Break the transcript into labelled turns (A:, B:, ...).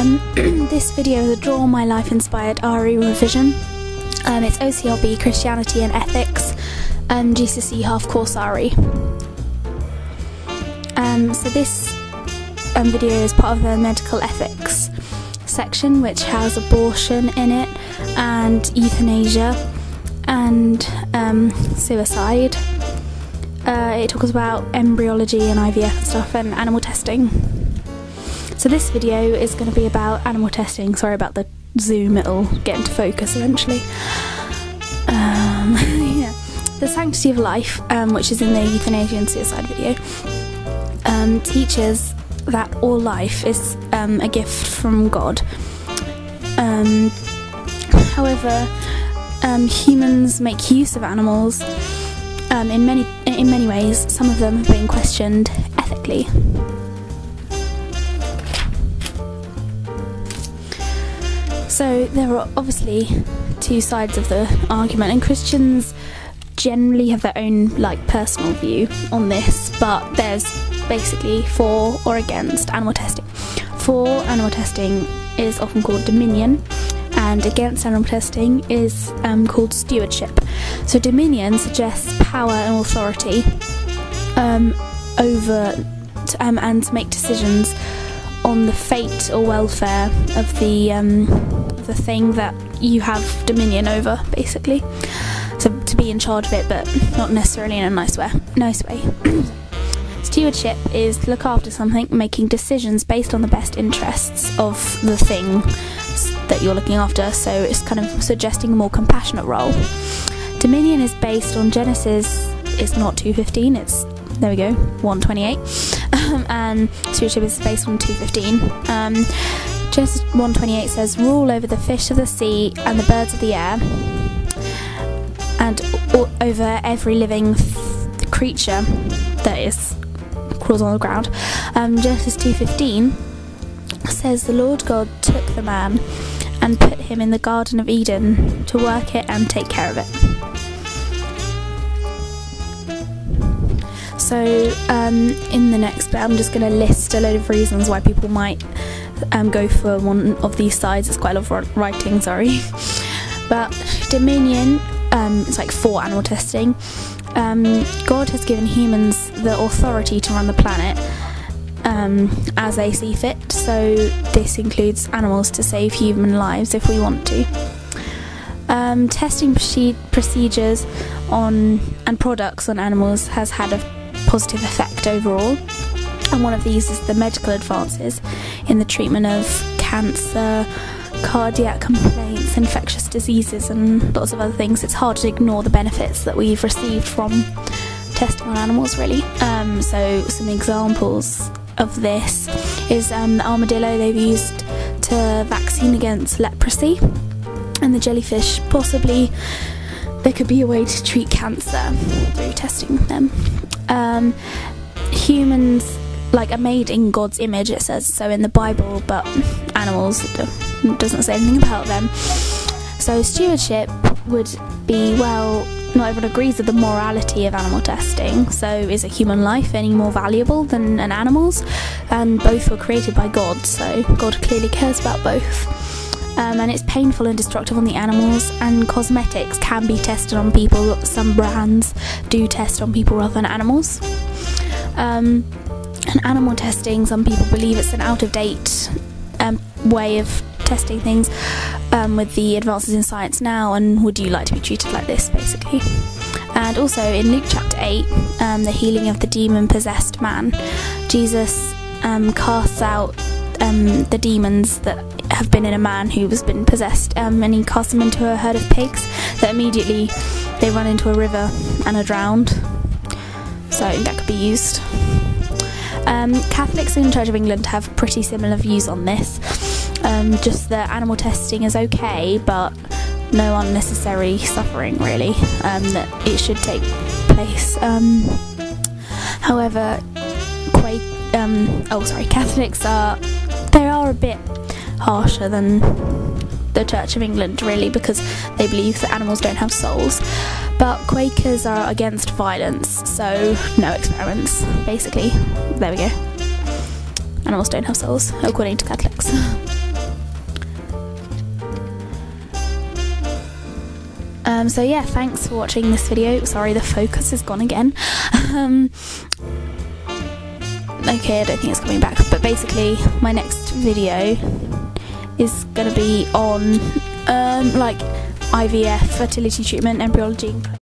A: Um, this video is a Draw My Life inspired RE revision. Um, it's OCR B Christianity and Ethics, um, GCSE half course RE. Um, so this um, video is part of the medical ethics section, which has abortion in it, and euthanasia, and um, suicide. Uh, it talks about embryology and IVF and stuff, and animal testing. So this video is going to be about animal testing. Sorry about the zoom; it'll get into focus eventually. Um, yeah, the sanctity of life, um, which is in the euthanasia and suicide video, um, teaches that all life is um, a gift from God. Um, however, um, humans make use of animals in many in many ways. Some of them have been questioned ethically. So there are obviously two sides of the argument, and Christians generally have their own like personal view on this, but there's basically for or against animal testing. For animal testing is often called dominion, and against animal testing is um, called stewardship. So dominion suggests power and authority um, over um, and to make decisions on the fate or welfare of the um, the thing that you have dominion over, basically. So to be in charge of it, but not necessarily in a nice way. Nice way. Stewardship is to look after something, making decisions based on the best interests of the thing that you're looking after. So it's kind of suggesting a more compassionate role. Dominion is based on Genesis. It's not 215. It's there we go 128. Um, and stewardship is based on 215. Um, Genesis 128 says, "Rule over the fish of the sea and the birds of the air." and over every living creature that is crawls on the ground. Um, Genesis two fifteen says the Lord God took the man and put him in the Garden of Eden to work it and take care of it. So um, in the next bit, I'm just going to list a load of reasons why people might um, go for one of these sides. It's quite a lot of writing, sorry. But Dominion um, it's like for animal testing. Um, God has given humans the authority to run the planet um, as they see fit, so this includes animals to save human lives if we want to. Um, testing procedures on and products on animals has had a positive effect overall, and one of these is the medical advances in the treatment of cancer cardiac complaints, infectious diseases, and lots of other things, it's hard to ignore the benefits that we've received from testing on animals, really. Um, so, some examples of this is um, the armadillo they've used to vaccine against leprosy, and the jellyfish possibly there could be a way to treat cancer through testing them. Um, humans like are made in God's image, it says so in the Bible, but animals doesn't say anything about them. So stewardship would be well. Not everyone agrees with the morality of animal testing. So, is a human life any more valuable than an animal's? And both were created by God, so God clearly cares about both. Um, and it's painful and destructive on the animals. And cosmetics can be tested on people. Some brands do test on people rather than animals. Um, and animal testing, some people believe it's an out of date um, way of testing things um, with the advances in science now, and would you like to be treated like this, basically? And also in Luke chapter 8, um, the healing of the demon possessed man, Jesus um, casts out um, the demons that have been in a man who has been possessed, um, and he casts them into a herd of pigs that immediately they run into a river and are drowned. So that could be used. Um, Catholics in the Church of England have pretty similar views on this um, just that animal testing is okay, but no unnecessary suffering really. Um, that it should take place. Um, however, um, oh sorry, Catholics are they are a bit harsher than the Church of England really because they believe that animals don't have souls. But Quakers are against violence, so no experiments, basically. There we go. Animals don't have souls, according to Catholics. Um, so yeah, thanks for watching this video. Sorry, the focus is gone again. um, okay, I don't think it's coming back. But basically, my next video is going to be on, um, like, IVF, fertility treatment, embryology.